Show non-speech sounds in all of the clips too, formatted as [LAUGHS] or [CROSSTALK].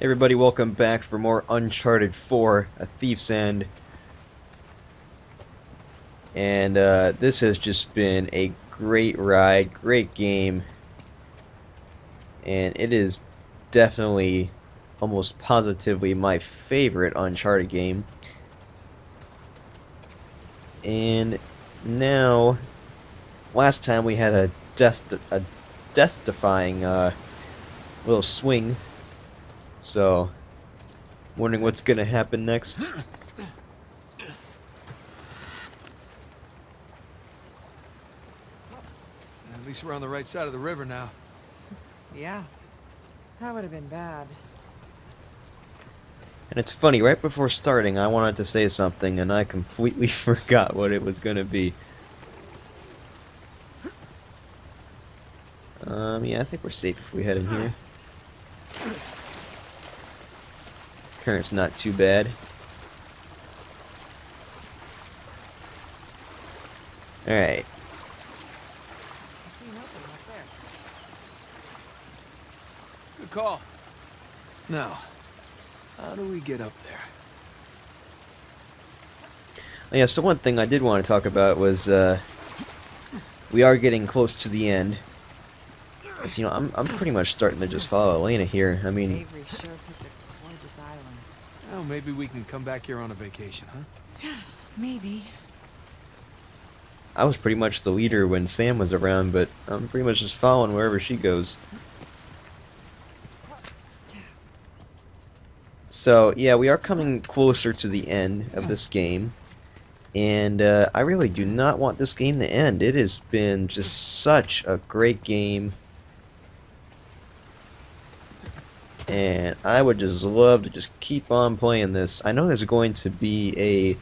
Everybody, welcome back for more Uncharted 4, A Thief's End. And uh, this has just been a great ride, great game. And it is definitely, almost positively, my favorite Uncharted game. And now, last time we had a death, a death-defying uh, little swing so, wondering what's gonna happen next. At least we're on the right side of the river now. Yeah. That would have been bad. And it's funny, right before starting, I wanted to say something, and I completely [LAUGHS] forgot what it was gonna be. Um, yeah, I think we're safe if we head in here. Current's not too bad. Alright. Good call. Now, how do we get up there? Oh, yeah, so one thing I did want to talk about was, uh, we are getting close to the end. As, you know, I'm, I'm pretty much starting to just follow Elena here. I mean, Avery sure picked a gorgeous island. Well, maybe we can come back here on a vacation, huh? Yeah, maybe. I was pretty much the leader when Sam was around, but I'm pretty much just following wherever she goes. So, yeah, we are coming closer to the end of this game. And uh, I really do not want this game to end. It has been just such a great game. And I would just love to just keep on playing this. I know there's going to be a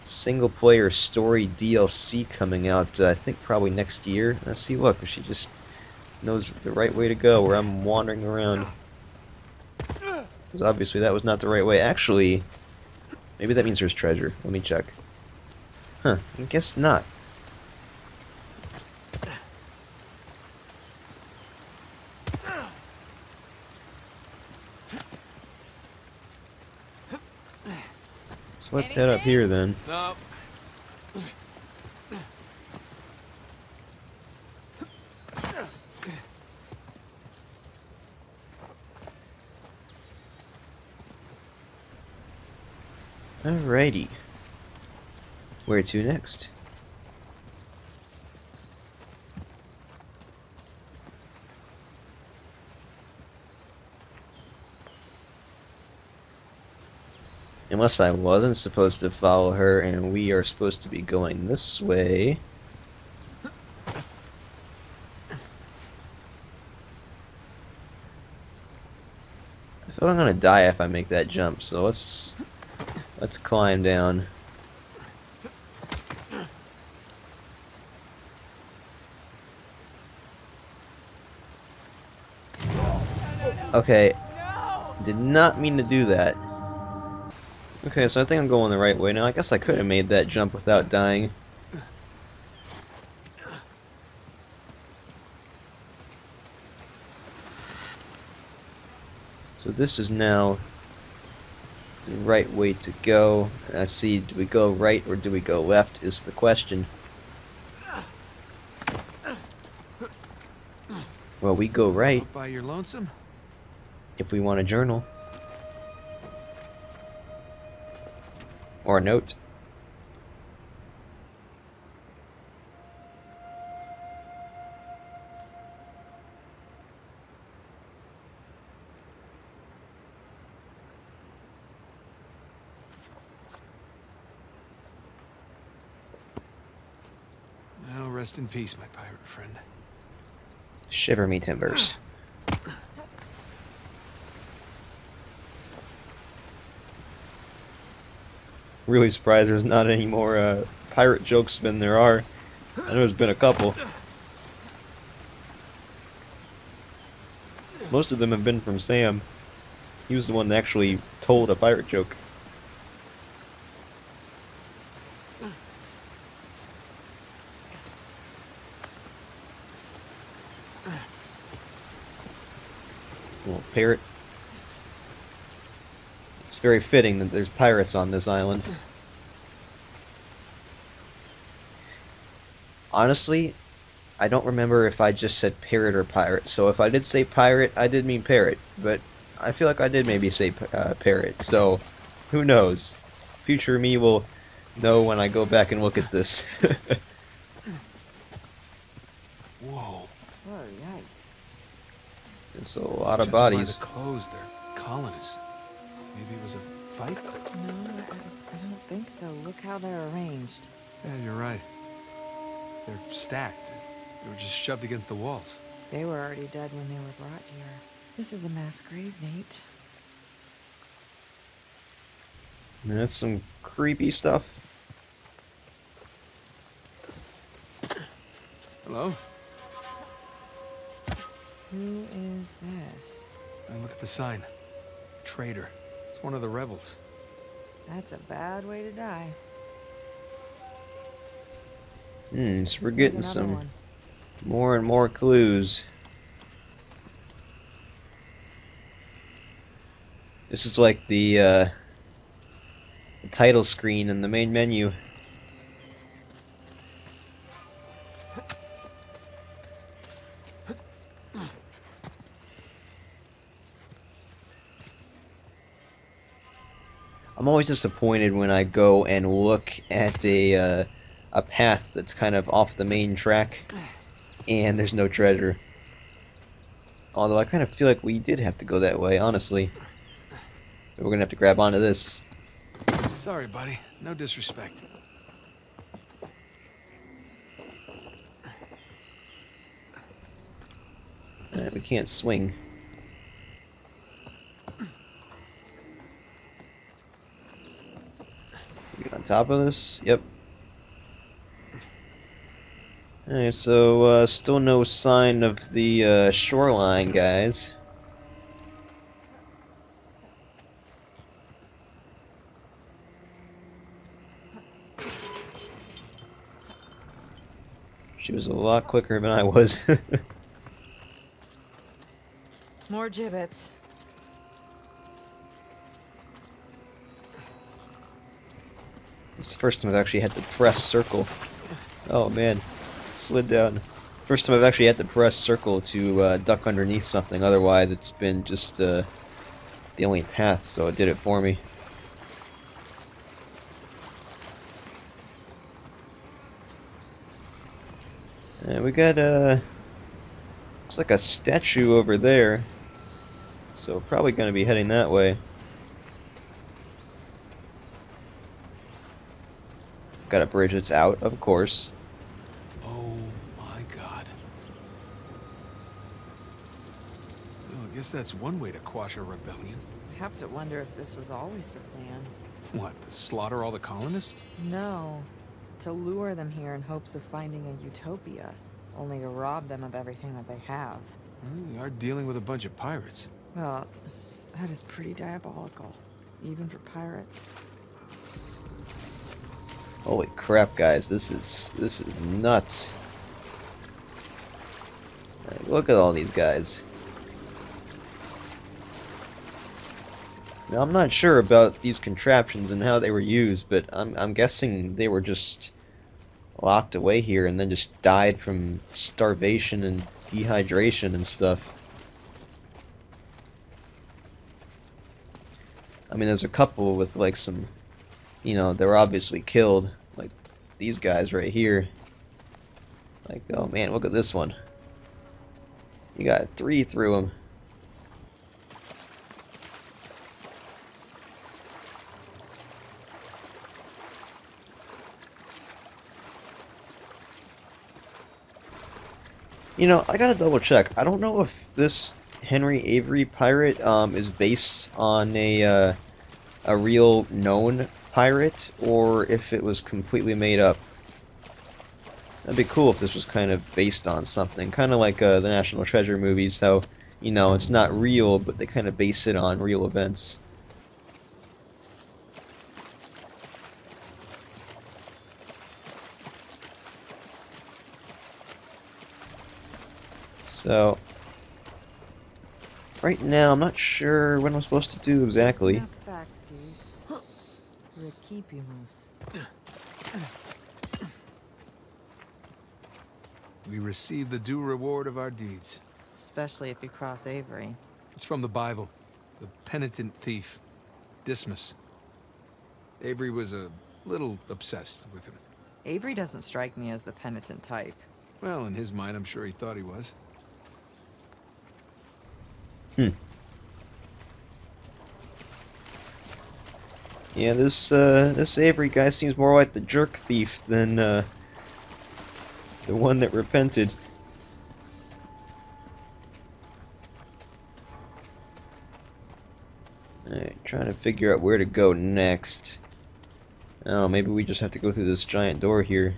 single player story DLC coming out, uh, I think probably next year. Let's see, look, she just knows the right way to go where I'm wandering around. Because obviously that was not the right way. Actually, maybe that means there's treasure. Let me check. Huh, I guess not. So let's head up here then. No. Alrighty. Where to next? Unless I wasn't supposed to follow her and we are supposed to be going this way. I feel I'm gonna die if I make that jump, so let's let's climb down. Okay, did not mean to do that. Okay, so I think I'm going the right way now. I guess I could have made that jump without dying. So this is now the right way to go. I see, do we go right or do we go left is the question. Well, we go right by your lonesome? if we want a journal. Or a note. Now rest in peace, my pirate friend. Shiver me timbers. [SIGHS] Really surprised there's not any more uh, pirate jokes than there are. I know there's been a couple. Most of them have been from Sam. He was the one that actually told a pirate joke. Little parrot. It's very fitting that there's pirates on this island. Honestly, I don't remember if I just said parrot or pirate. So if I did say pirate, I did mean parrot. But I feel like I did maybe say uh, parrot. So who knows? Future me will know when I go back and look at this. [LAUGHS] Whoa. Oh, yikes. There's a lot of Judging by bodies. the clothes, they're colonists. Maybe it was a fight? No, I, I don't think so. Look how they're arranged. Yeah, you're right. They're stacked. They were just shoved against the walls. They were already dead when they were brought here. This is a mass grave, Nate. That's some creepy stuff. Hello? Who is this? And look at the sign. Traitor. It's one of the rebels. That's a bad way to die. Hmm, so we're getting some one. more and more clues. This is like the, uh, the title screen in the main menu. Always disappointed when I go and look at a uh, a path that's kind of off the main track and there's no treasure. Although I kind of feel like we did have to go that way, honestly. We're gonna have to grab onto this. Sorry, buddy. No disrespect. Uh, we can't swing. Get on top of this? Yep. Alright, so uh, still no sign of the uh, shoreline, guys. She was a lot quicker than I was. [LAUGHS] More gibbets. It's the first time I've actually had to press circle. Oh man, slid down. First time I've actually had to press circle to uh, duck underneath something. Otherwise, it's been just uh, the only path, so it did it for me. And we got uh, looks like a statue over there. So probably going to be heading that way. Got a bridge that's out, of course. Oh my god. Well, I guess that's one way to quash a rebellion. I have to wonder if this was always the plan. What, to slaughter all the colonists? No. To lure them here in hopes of finding a utopia, only to rob them of everything that they have. Well, we are dealing with a bunch of pirates. Well, that is pretty diabolical, even for pirates. Holy crap, guys! This is this is nuts. Like, look at all these guys. Now I'm not sure about these contraptions and how they were used, but I'm I'm guessing they were just locked away here and then just died from starvation and dehydration and stuff. I mean, there's a couple with like some, you know, they were obviously killed, like these guys right here. Like, oh man, look at this one. You got three through him. You know, I gotta double check. I don't know if this Henry Avery pirate um, is based on a uh, a real known pirate or if it was completely made up. That'd be cool if this was kind of based on something, kind of like uh, the National Treasure movies. How you know it's not real, but they kind of base it on real events. So, right now, I'm not sure what I'm supposed to do exactly. Map back keep you, Moose. We receive the due reward of our deeds. Especially if you cross Avery. It's from the Bible. The penitent thief, Dismas. Avery was a little obsessed with him. Avery doesn't strike me as the penitent type. Well, in his mind, I'm sure he thought he was. Hmm. Yeah, this uh, this Avery guy seems more like the jerk thief than uh, the one that repented. Alright, trying to figure out where to go next. Oh, maybe we just have to go through this giant door here.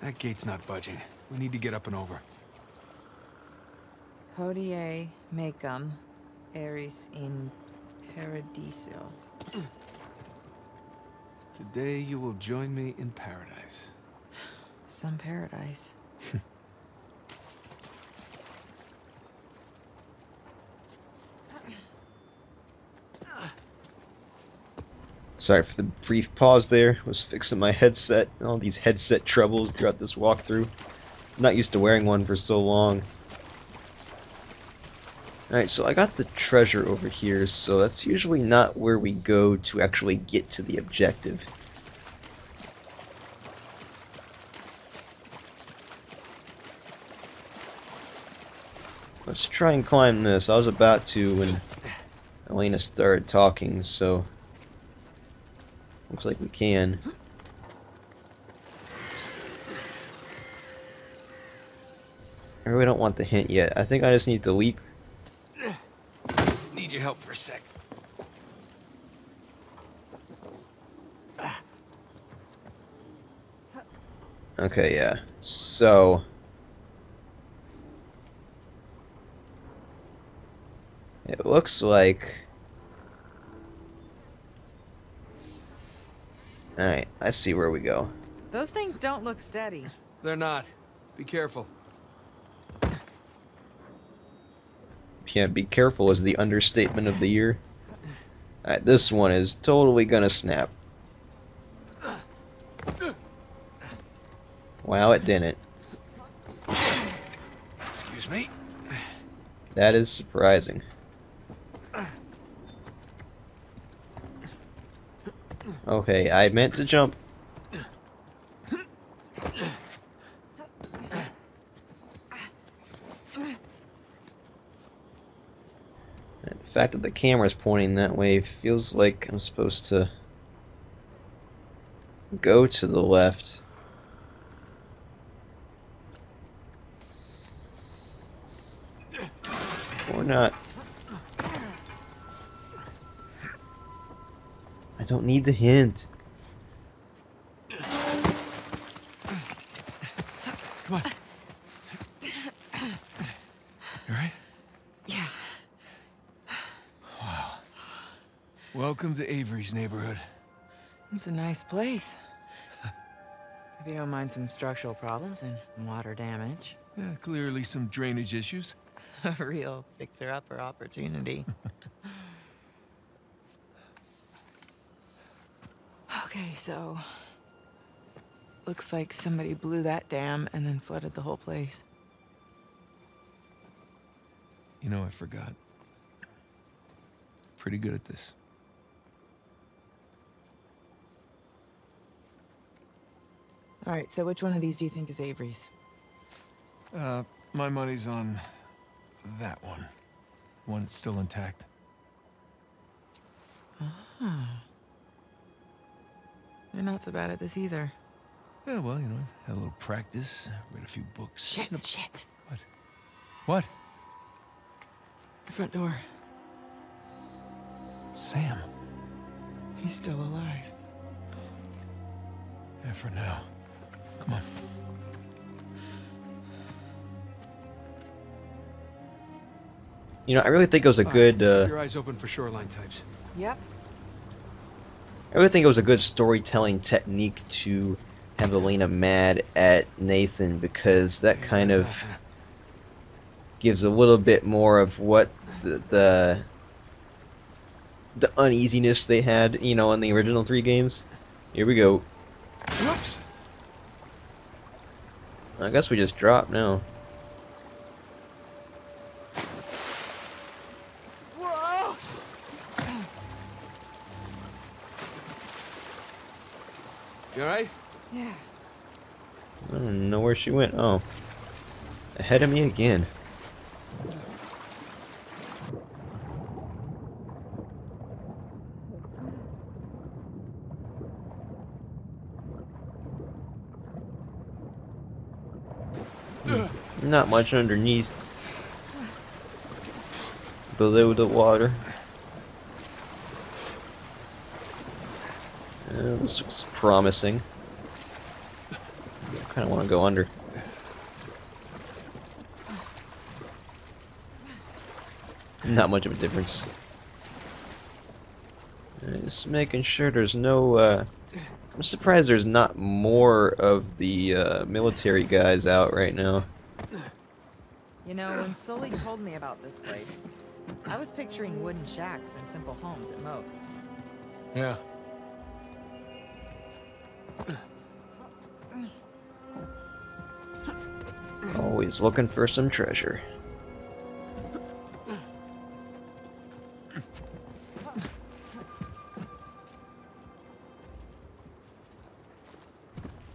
That gate's not budging. We need to get up and over. Hodie mecum, eris in paradiso. Today you will join me in paradise. Some paradise. [LAUGHS] Sorry for the brief pause there. Was fixing my headset. All these headset troubles throughout this walkthrough. I'm not used to wearing one for so long. Alright, so I got the treasure over here, so that's usually not where we go to actually get to the objective. Let's try and climb this. I was about to when Elena started talking, so looks like we can. I really don't want the hint yet. I think I just need to leap. Just need your help for a sec. Okay, yeah. So. It looks like. Alright, I see where we go. Those things don't look steady. They're not. Be careful. Yeah, be careful is the understatement of the year. Alright, this one is totally gonna snap. Wow, it didn't. Excuse me. That is surprising. Okay, I meant to jump. Fact that the camera's pointing that way feels like I'm supposed to go to the left. Or not. I don't need the hint. Come on. You alright? Yeah. Welcome to Avery's neighborhood. It's a nice place. if you don't mind some structural problems and water damage. Yeah, clearly some drainage issues. [LAUGHS] A real fixer-upper opportunity. [LAUGHS] okay, so... Looks like somebody blew that dam and then flooded the whole place. You know, I forgot. Pretty good at this. Alright, so which one of these do you think is Avery's? Uh, my money's on that one. One that's still intact. Ah. You're not so bad at this either. Yeah, well, you know, I've had a little practice, read a few books. Shit, No, shit. What? What? The front door. Sam. He's still alive. Yeah, for now. Come on. You know, I really think it was a All right, good. keep Uh, Your eyes open for shoreline types. Yep. I really think it was a good storytelling technique to have Elena mad at Nathan because that kind of gives a little bit more of what the the the uneasiness they had, you know, in the original three games. Here we go. Whoops! I guess we just drop now. Whoa! You alright? Yeah. I don't know where she went. Oh. Ahead of me again. Not much underneath. Below the water. Uh, this looks promising. I kind of want to go under. Not much of a difference. Just making sure there's no. Uh, I'm surprised there's not more of the uh, military guys out right now. You know, when Sully told me about this place, I was picturing wooden shacks and simple homes at most. Yeah. Always looking for some treasure.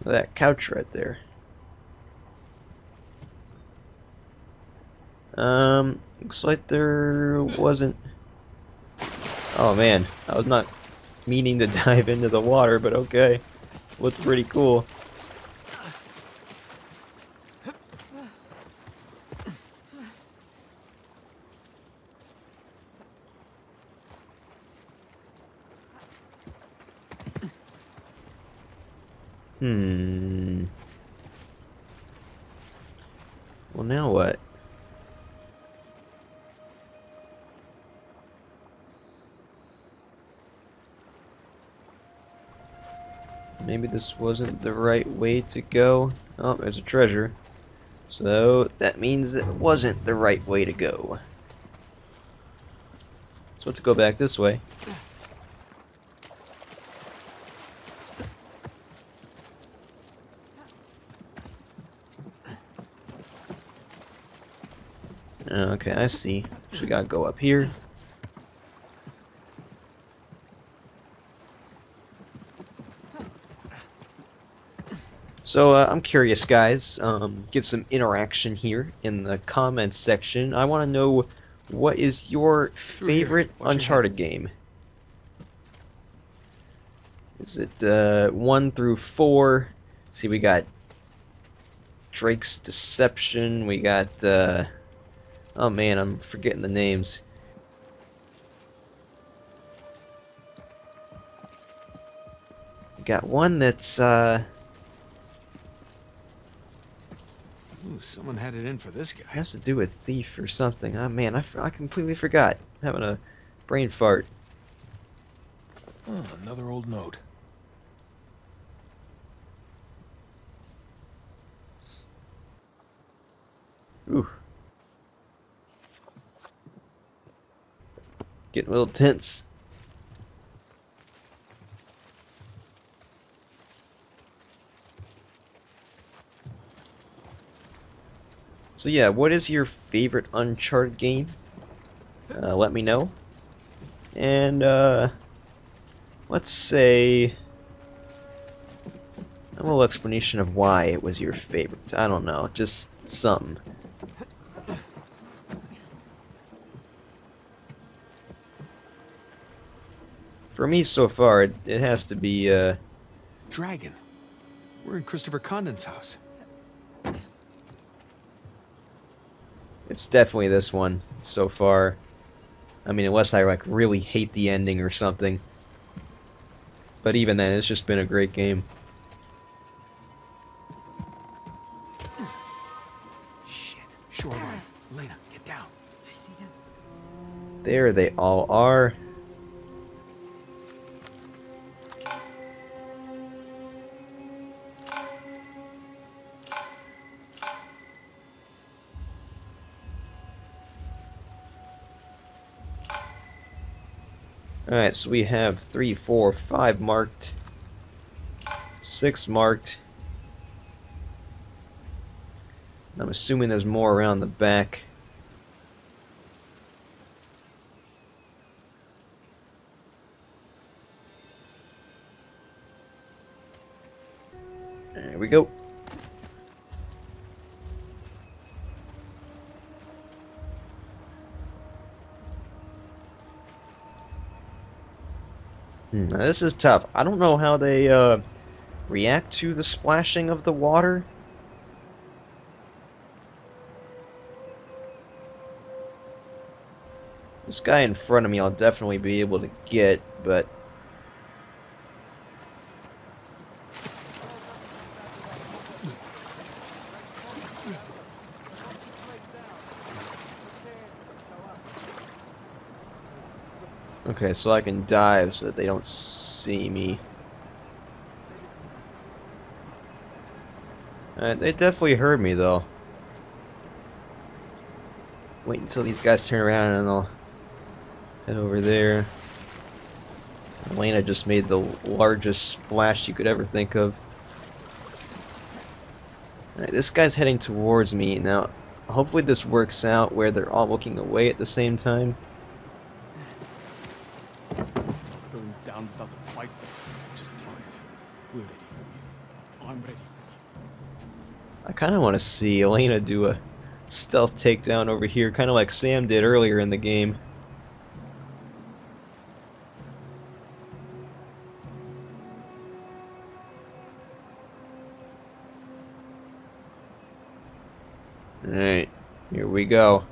That couch right there. Um, looks like there wasn't. Oh man, I was not meaning to [LAUGHS] dive into the water, but okay. Looked pretty cool. Hmm. Well, now what? Maybe this wasn't the right way to go. Oh, there's a treasure. So, that means that it wasn't the right way to go. So let's go back this way. Okay, I see. So we gotta go up here. So uh, I'm curious, guys. Um, get some interaction here in the comments section. I want to know what is your favorite your. Uncharted game. Is it uh, one through four? See, we got Drake's Deception. We got. Uh, oh man, I'm forgetting the names. We got one that's. Uh, Ooh, someone had it in for this guy. It has to do with thief or something. Oh man, I completely forgot. having a brain fart. Oh, another old note. Ooh. Getting a little tense. So yeah, what is your favorite Uncharted game? Uh, let me know. And uh, let's say a little explanation of why it was your favorite. I don't know, just something. For me, so far, it, it has to be, uh, Dragon. We're in Christopher Condent's house. It's definitely this one so far. I mean, unless I like really hate the ending or something. But even then, it's just been a great game. Shit. Shoreline. Elena, get down. I see them. There they all are. Alright, so we have three, four, five marked. Six marked. I'm assuming there's more around the back. This is tough. I don't know how they uh, react to the splashing of the water. This guy in front of me I'll definitely be able to get, but... Okay, so I can dive so that they don't see me. Uh, they definitely heard me though. Wait until these guys turn around and I'll head over there. Elena just made the largest splash you could ever think of. This guy's heading towards me. Now, hopefully this works out where they're all looking away at the same time. I'm ready. I kind of want to see Elena do a stealth takedown over here, kind of like Sam did earlier in the game. Alright, here we go.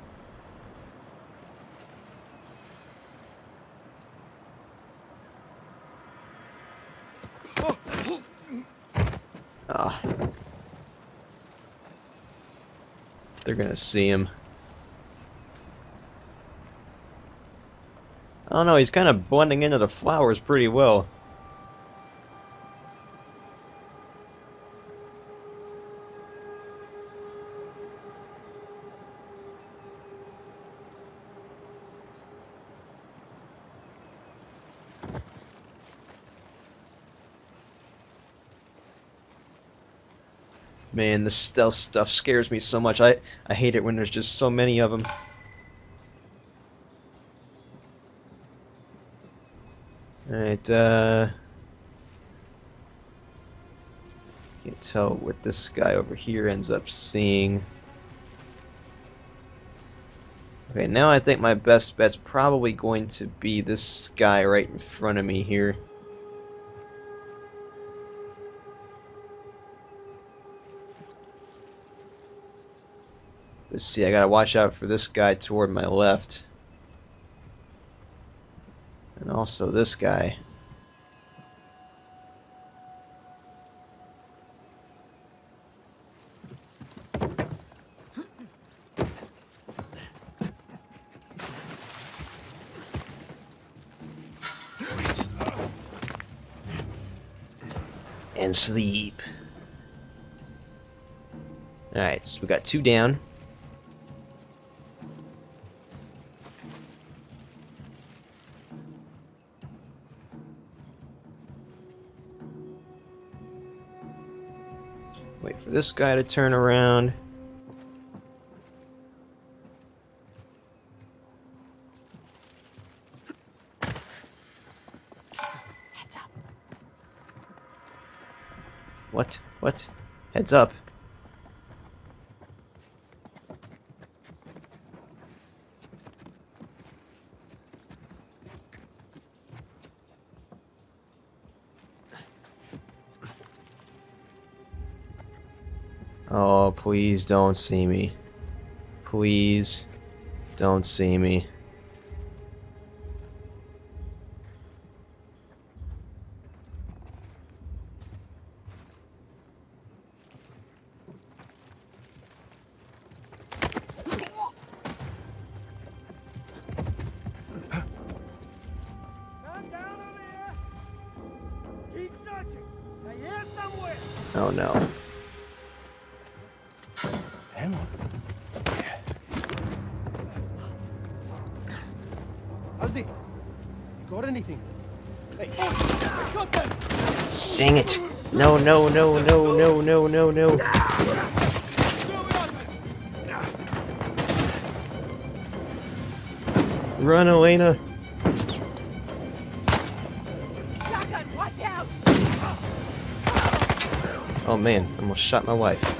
They're gonna see him. I don't know, he's kind of blending into the flowers pretty well. Man, this stealth stuff scares me so much. I, I hate it when there's just so many of them. Alright, uh... Can't tell what this guy over here ends up seeing. Okay, now I think my best bet's probably going to be this guy right in front of me here. Let's see, I gotta watch out for this guy toward my left. And also this guy. And sleep. Alright, so we got two down. This guy to turn around. Heads up. What? What? Heads up. Please don't see me. Please don't see me. Oh down Dang it! No, no, no, no, no, no, no, no. Run, Elena! Shotgun, watch out! Oh man, almost shot my wife.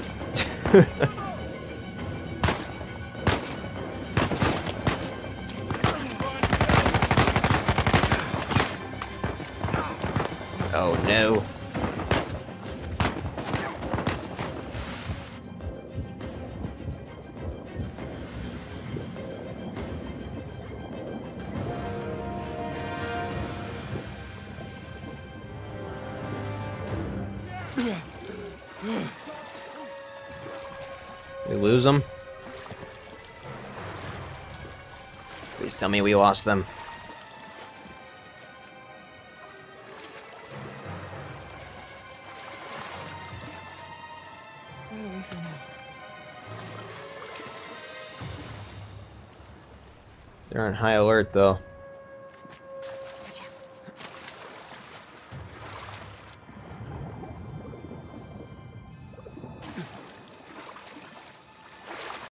Lose them? Please tell me we lost them. They're on high alert though.